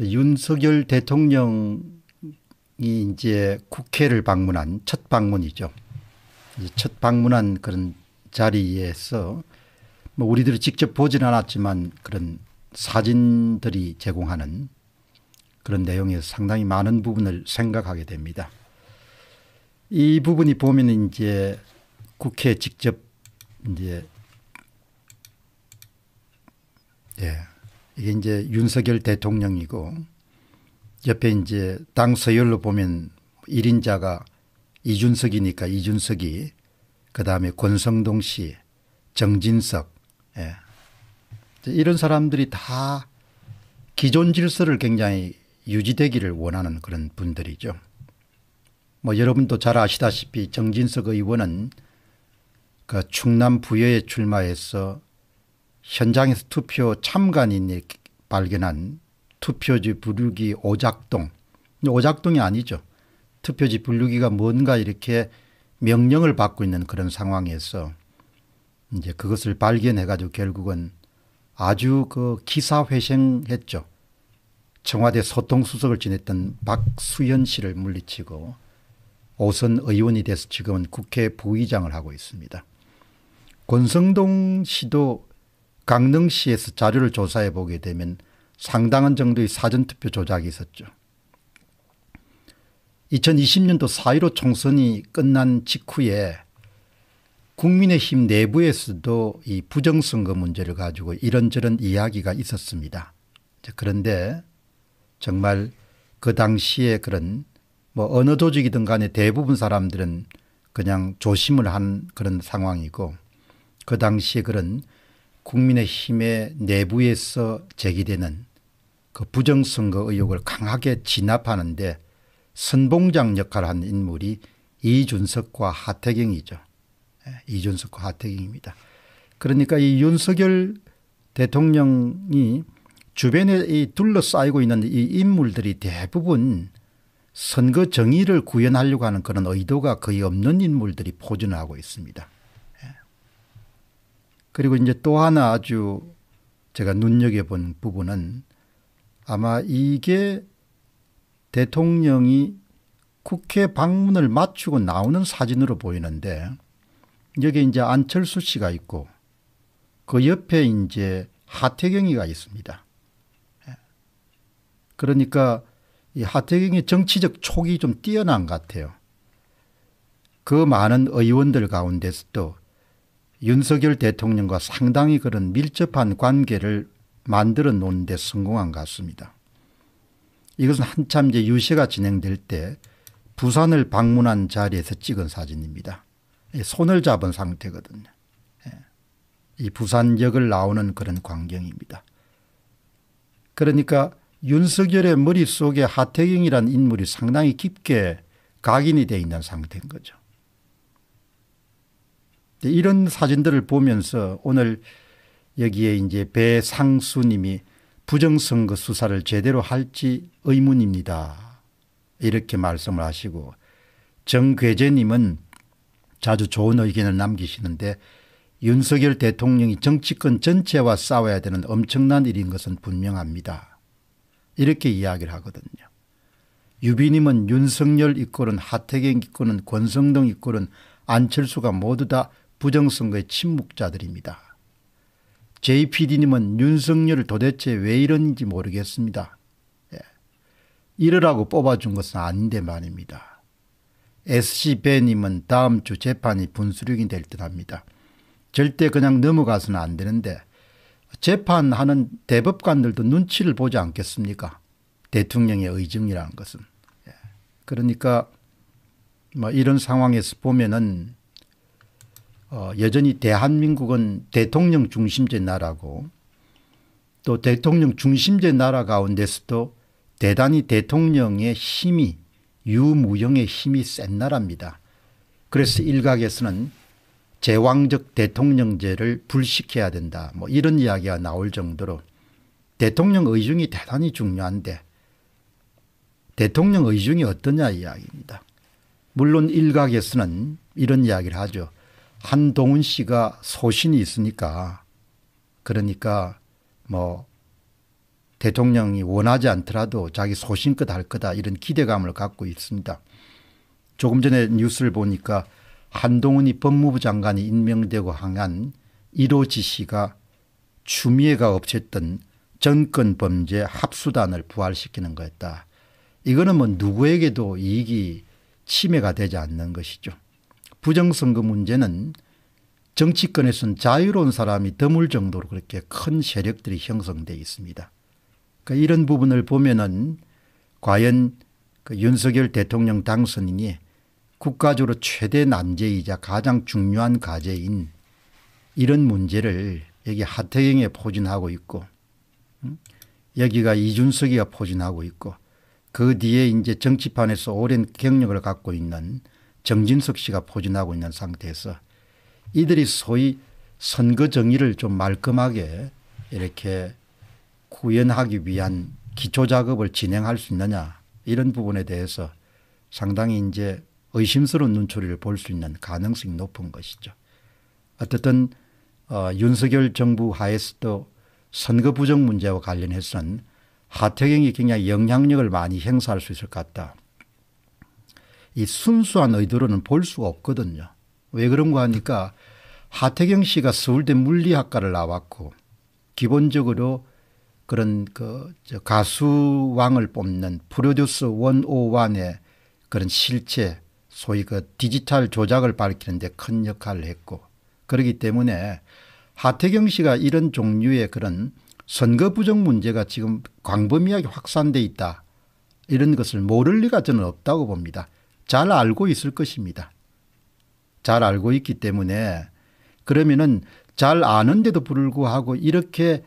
윤석열 대통령이 이제 국회를 방문한 첫 방문이죠. 첫 방문한 그런 자리에서 뭐 우리들이 직접 보진 않았지만 그런 사진들이 제공하는 그런 내용에서 상당히 많은 부분을 생각하게 됩니다. 이 부분이 보면 이제 국회 직접 이제 예. 이게 이제 윤석열 대통령이고 옆에 이제 당 서열로 보면 1인자가 이준석이니까 이준석이 그다음에 권성동 씨, 정진석 예. 이런 사람들이 다 기존 질서를 굉장히 유지되기를 원하는 그런 분들이죠. 뭐 여러분도 잘 아시다시피 정진석 의원은 그 충남 부여에 출마해서 현장에서 투표 참관인이 발견한 투표지 분류기 오작동. 오작동이 아니죠. 투표지 분류기가 뭔가 이렇게 명령을 받고 있는 그런 상황에서 이제 그것을 발견해 가지고 결국은 아주 그 기사회생했죠. 청와대 소통수석을 지냈던 박수현 씨를 물리치고 오선 의원이 돼서 지금은 국회 부의장을 하고 있습니다. 권성동 씨도 강릉시에서 자료를 조사해 보게 되면 상당한 정도의 사전투표 조작이 있었죠. 2020년도 4.15 총선이 끝난 직후에 국민의힘 내부에서도 이 부정선거 문제를 가지고 이런저런 이야기가 있었습니다. 그런데 정말 그 당시에 그런 뭐 어느 조직이든 간에 대부분 사람들은 그냥 조심을 한 그런 상황이고 그 당시에 그런 국민의힘의 내부에서 제기되는 그 부정선거 의혹을 강하게 진압하는데 선봉장 역할을 한 인물이 이준석과 하태경이죠. 예, 이준석과 하태경입니다. 그러니까 이 윤석열 대통령이 주변에 이 둘러싸이고 있는 이 인물들이 대부분 선거 정의를 구현하려고 하는 그런 의도가 거의 없는 인물들이 포진을 하고 있습니다. 그리고 이제 또 하나 아주 제가 눈여겨본 부분은 아마 이게 대통령이 국회 방문을 마치고 나오는 사진으로 보이는데 여기 이제 안철수 씨가 있고 그 옆에 이제 하태경이가 있습니다. 그러니까 이 하태경의 정치적 촉이 좀 뛰어난 것 같아요. 그 많은 의원들 가운데서도 윤석열 대통령과 상당히 그런 밀접한 관계를 만들어 놓는 데 성공한 것 같습니다. 이것은 한참 이제 유세가 진행될 때 부산을 방문한 자리에서 찍은 사진입니다. 손을 잡은 상태거든요. 예. 이 부산역을 나오는 그런 광경입니다. 그러니까 윤석열의 머릿속에 하태경이라는 인물이 상당히 깊게 각인이 되어 있는 상태인 거죠. 이런 사진들을 보면서 오늘 여기에 이제 배상수 님이 부정선거 수사를 제대로 할지 의문입니다. 이렇게 말씀을 하시고 정괴재 님은 자주 좋은 의견을 남기시는데 윤석열 대통령이 정치권 전체와 싸워야 되는 엄청난 일인 것은 분명합니다. 이렇게 이야기를 하거든요. 유비님은 윤석열 이꼴은 하태경 이꼴은 권성동 이꼴은 안철수가 모두 다 부정선거의 침묵자들입니다. JPD님은 윤석열을 도대체 왜 이러는지 모르겠습니다. 예. 이러라고 뽑아준 것은 아닌데 말입니다. SC배님은 다음 주 재판이 분수령이 될 듯합니다. 절대 그냥 넘어가서는 안 되는데 재판하는 대법관들도 눈치를 보지 않겠습니까? 대통령의 의정이라는 것은. 예. 그러니까 뭐 이런 상황에서 보면은 어, 여전히 대한민국은 대통령 중심제 나라고 또 대통령 중심제 나라 가운데서도 대단히 대통령의 힘이 유무형의 힘이 센 나라입니다. 그래서 일각에서는 제왕적 대통령제를 불식해야 된다. 뭐 이런 이야기가 나올 정도로 대통령 의중이 대단히 중요한데 대통령 의중이 어떠냐 이야기입니다. 물론 일각에서는 이런 이야기를 하죠. 한동훈 씨가 소신이 있으니까 그러니까 뭐 대통령이 원하지 않더라도 자기 소신껏 할 거다 이런 기대감을 갖고 있습니다. 조금 전에 뉴스를 보니까 한동훈이 법무부 장관이 임명되고 항한 1호 지시가 추미애가 없앴던 정권 범죄 합수단을 부활시키는 거였다. 이거는 뭐 누구에게도 이익이 침해가 되지 않는 것이죠. 부정선거 문제는 정치권에서는 자유로운 사람이 드물 정도로 그렇게 큰 세력들이 형성되어 있습니다. 그러니까 이런 부분을 보면은 과연 그 윤석열 대통령 당선인이 국가적으로 최대 난제이자 가장 중요한 과제인 이런 문제를 여기 하태경에 포진하고 있고 여기가 이준석이가 포진하고 있고 그 뒤에 이제 정치판에서 오랜 경력을 갖고 있는 정진석 씨가 포진하고 있는 상태에서 이들이 소위 선거 정의를 좀 말끔하게 이렇게 구현하기 위한 기초 작업을 진행할 수 있느냐 이런 부분에 대해서 상당히 이제 의심스러운 눈초리를 볼 수 있는 가능성이 높은 것이죠. 어쨌든 어, 윤석열 정부 하에서도 선거 부정 문제와 관련해서는 하태경이 굉장히 영향력을 많이 행사할 수 있을 것 같다. 이 순수한 의도로는 볼 수가 없거든요. 왜 그런가 하니까 하태경 씨가 서울대 물리학과를 나왔고 기본적으로 그런 그 가수왕을 뽑는 프로듀스 101의 그런 실체 소위 그 디지털 조작을 밝히는데 큰 역할을 했고 그렇기 때문에 하태경 씨가 이런 종류의 그런 선거 부정 문제가 지금 광범위하게 확산돼 있다. 이런 것을 모를 리가 저는 없다고 봅니다. 잘 알고 있을 것입니다. 잘 알고 있기 때문에 그러면은 잘 아는데도 불구하고 이렇게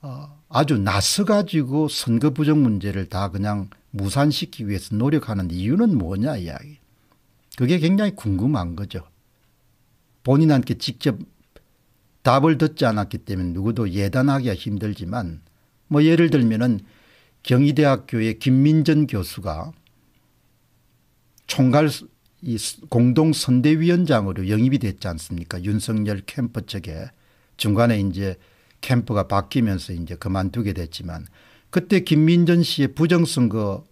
어 아주 나서 가지고 선거 부정 문제를 다 그냥 무산시키기 위해서 노력하는 이유는 뭐냐 이야기. 그게 굉장히 궁금한 거죠. 본인한테 직접 답을 듣지 않았기 때문에 누구도 예단하기가 힘들지만 뭐 예를 들면은 경희대학교의 김민전 교수가 총괄 공동 선대위원장으로 영입이 됐지 않습니까? 윤석열 캠프 측에 중간에 이제 캠프가 바뀌면서 이제 그만두게 됐지만 그때 김민전 씨의 부정선거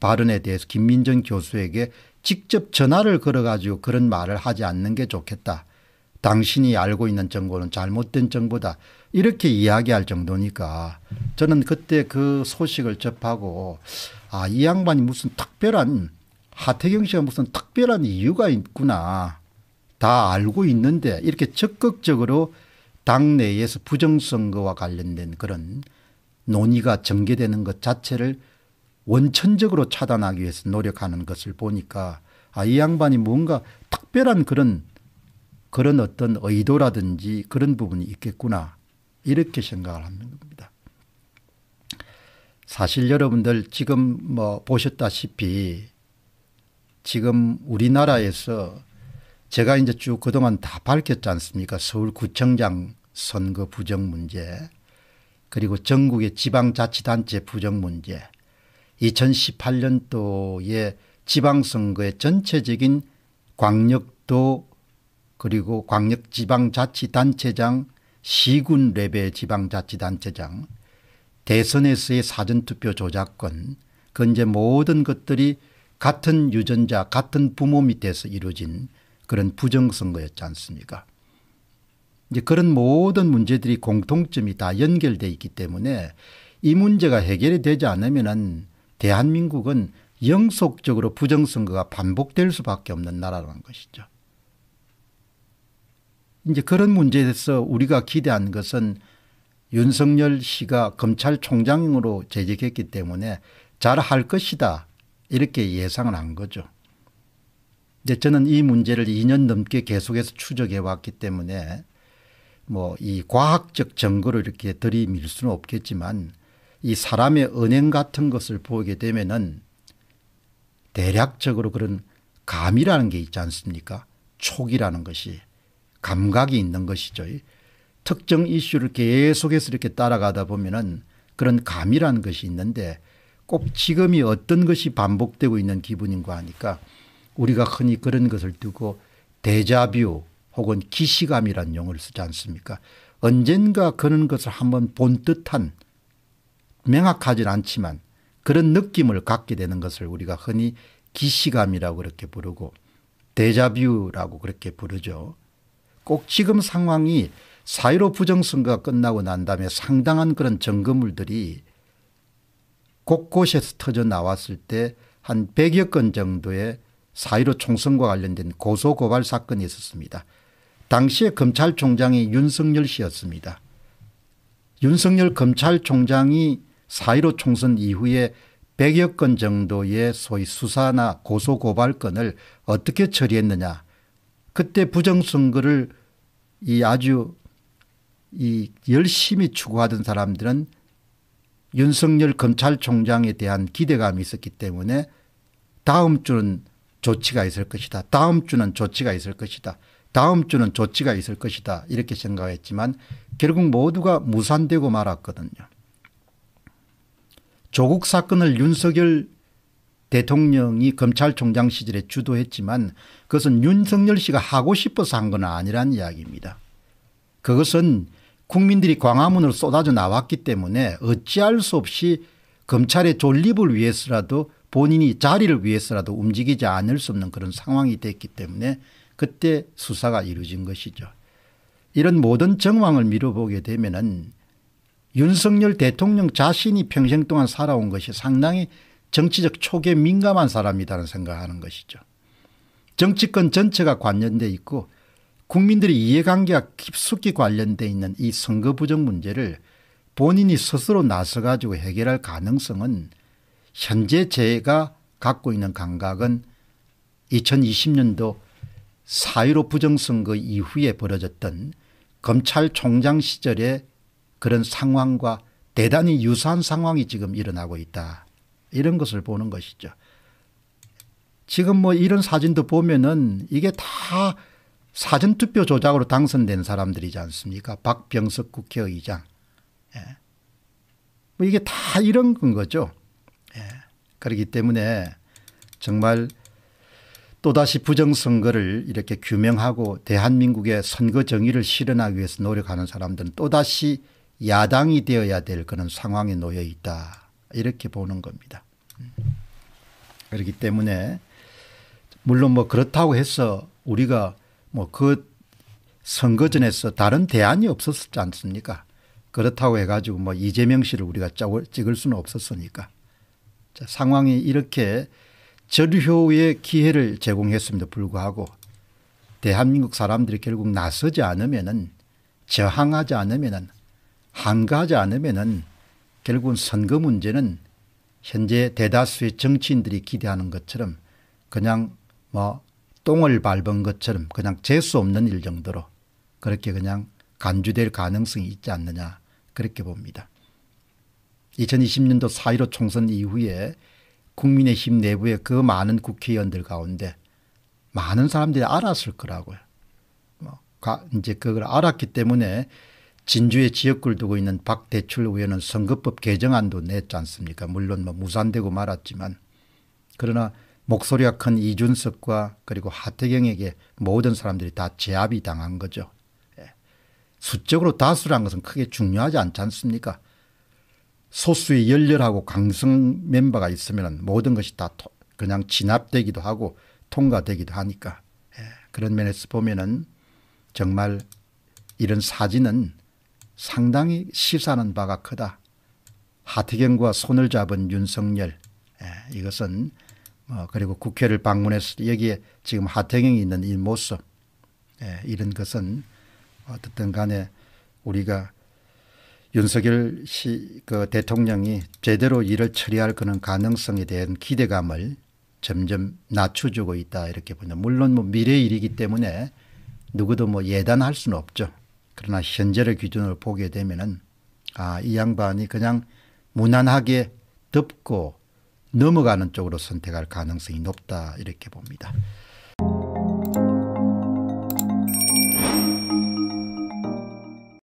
발언에 대해서 김민전 교수에게 직접 전화를 걸어가지고 그런 말을 하지 않는 게 좋겠다. 당신이 알고 있는 정보는 잘못된 정보다 이렇게 이야기할 정도니까 저는 그때 그 소식을 접하고 아, 이 양반이 무슨 특별한 하태경 씨가 무슨 특별한 이유가 있구나. 다 알고 있는데 이렇게 적극적으로 당내에서 부정선거와 관련된 그런 논의가 전개되는 것 자체를 원천적으로 차단하기 위해서 노력하는 것을 보니까 아, 이 양반이 뭔가 특별한 그런 그런 어떤 의도라든지 그런 부분이 있겠구나 이렇게 생각을 하는 겁니다. 사실 여러분들 지금 뭐 보셨다시피 지금 우리나라에서 제가 이제 쭉 그동안 다 밝혔지 않습니까? 서울구청장 선거 부정 문제 그리고 전국의 지방자치단체 부정 문제 2018년도에 지방선거의 전체적인 광역도 그리고 광역지방자치단체장 시군 레벨 지방자치단체장 대선에서의 사전투표 조작권 그 이제 모든 것들이 같은 유전자 같은 부모 밑에서 이루어진 그런 부정선거였지 않습니까 이제 그런 모든 문제들이 공통점이 다 연결되어 있기 때문에 이 문제가 해결이 되지 않으면 대한민국은 영속적으로 부정선거가 반복될 수밖에 없는 나라라는 것이죠. 이제 그런 문제에 대해서 우리가 기대한 것은 윤석열 씨가 검찰총장으로 재직했기 때문에 잘 할 것이다 이렇게 예상을 한 거죠. 이제 저는 이 문제를 2년 넘게 계속해서 추적해 왔기 때문에 뭐 이 과학적 증거를 이렇게 들이밀 수는 없겠지만 이 사람의 은행 같은 것을 보게 되면은 대략적으로 그런 감이라는 게 있지 않습니까? 촉이라는 것이 감각이 있는 것이죠. 특정 이슈를 계속해서 이렇게 따라가다 보면은 그런 감이라는 것이 있는데 꼭 지금이 어떤 것이 반복되고 있는 기분인가 하니까 우리가 흔히 그런 것을 두고 데자뷰 혹은 기시감이라는 용어를 쓰지 않습니까? 언젠가 그런 것을 한번 본 듯한 명확하진 않지만 그런 느낌을 갖게 되는 것을 우리가 흔히 기시감이라고 그렇게 부르고 데자뷰라고 그렇게 부르죠. 꼭 지금 상황이 사이로 부정선거가 끝나고 난 다음에 상당한 그런 증거물들이 곳곳에서 터져 나왔을 때 한 100여 건 정도의 사이로 총선과 관련된 고소고발 사건이 있었습니다. 당시에 검찰총장이 윤석열 씨였습니다. 윤석열 검찰총장이 사이로 총선 이후에 100여 건 정도의 소위 수사나 고소고발건을 어떻게 처리했느냐. 그때 부정선거를 이 아주 이 열심히 추구하던 사람들은 윤석열 검찰총장에 대한 기대감이 있었기 때문에 다음 주는 조치가 있을 것이다. 다음 주는 조치가 있을 것이다. 다음 주는 조치가 있을 것이다. 이렇게 생각했지만 결국 모두가 무산되고 말았거든요. 조국 사건을 윤석열 대통령이 검찰총장 시절에 주도했지만 그것은 윤석열 씨가 하고 싶어서 한 건 아니란 이야기입니다. 그것은 국민들이 광화문으로 쏟아져 나왔기 때문에 어찌할 수 없이 검찰의 존립을 위해서라도 본인이 자리를 위해서라도 움직이지 않을 수 없는 그런 상황이 됐기 때문에 그때 수사가 이루어진 것이죠. 이런 모든 정황을 미뤄보게 되면 윤석열 대통령 자신이 평생 동안 살아온 것이 상당히 정치적 촉에 민감한 사람이라는 생각하는 것이죠. 정치권 전체가 관련돼 있고 국민들의 이해관계가 깊숙이 관련돼 있는 이 선거 부정 문제를 본인이 스스로 나서 가지고 해결할 가능성은 현재 제가 갖고 있는 감각은 2020년도 4.15 부정선거 이후에 벌어졌던 검찰총장 시절의 그런 상황과 대단히 유사한 상황이 지금 일어나고 있다. 이런 것을 보는 것이죠. 지금 뭐 이런 사진도 보면은 이게 다 사전투표 조작으로 당선된 사람들이지 않습니까? 박병석 국회의장. 예. 뭐 이게 다 이런 건 거죠. 예. 그렇기 때문에 정말 또다시 부정선거를 이렇게 규명하고 대한민국의 선거 정의를 실현하기 위해서 노력하는 사람들은 또다시 야당이 되어야 될 그런 상황에 놓여 있다. 이렇게 보는 겁니다. 그렇기 때문에 물론 뭐 그렇다고 해서 우리가 뭐 그 선거전에서 다른 대안이 없었지 않습니까? 그렇다고 해가지고 뭐 이재명 씨를 우리가 찍을 수는 없었으니까. 자, 상황이 이렇게 절효의 기회를 제공했음에도 불구하고 대한민국 사람들이 결국 나서지 않으면은 저항하지 않으면은 한가하지 않으면은 결국은 선거 문제는 현재 대다수의 정치인들이 기대하는 것처럼 그냥 뭐 똥을 밟은 것처럼 그냥 재수 없는 일 정도로 그렇게 그냥 간주될 가능성이 있지 않느냐 그렇게 봅니다. 2020년도 4.15 총선 이후에 국민의힘 내부의 그 많은 국회의원들 가운데 많은 사람들이 알았을 거라고요. 뭐 이제 그걸 알았기 때문에 진주에 지역구를 두고 있는 박대출 의원은 선거법 개정안도 냈지 않습니까? 물론 뭐 무산되고 말았지만 그러나 목소리가 큰 이준석과 그리고 하태경에게 모든 사람들이 다 제압이 당한 거죠. 예. 수적으로 다수란 것은 크게 중요하지 않지 않습니까 소수의 열렬하고 강성 멤버가 있으면 모든 것이 다 그냥 진압되기도 하고 통과되기도 하니까 예. 그런 면에서 보면은 정말 이런 사진은 상당히 시사하는 바가 크다. 하태경과 손을 잡은 윤석열 예. 이것은 어, 그리고 국회를 방문해서 여기에 지금 하태경이 있는 이 모습 예, 이런 것은 어떻든 간에 우리가 윤석열 씨그 대통령이 제대로 일을 처리할 그런 가능성에 대한 기대감을 점점 낮춰주고 있다 이렇게 보냐 물론 뭐 미래 일이기 때문에 누구도 뭐 예단할 수는 없죠. 그러나 현재의 기준으로 보게 되면은 아, 이 양반이 그냥 무난하게 덮고 넘어가는 쪽으로 선택할 가능성이 높다 이렇게 봅니다.